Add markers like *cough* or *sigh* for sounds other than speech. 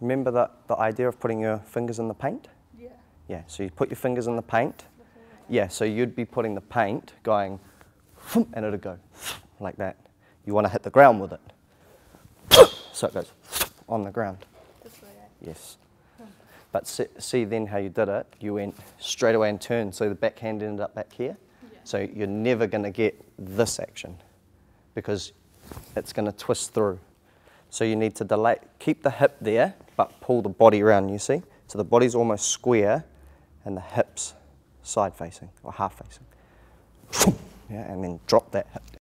remember that the idea of putting your fingers in the paint? Yeah. Yeah, so you put your fingers in the paint. Yeah, so you'd be putting the paint going, and it'll go like that. You want to hit the ground with it. *coughs* So it goes on the ground. This way. eh? Yes. But see, see then how you did it? You went straight away and turned, so the backhand ended up back here. Yeah. So you're never going to get this action because it's going to twist through. So you need to delay, keep the hip there, but pull the body around, you see? So the body's almost square and the hips side facing or half facing. Yeah, and then drop that hip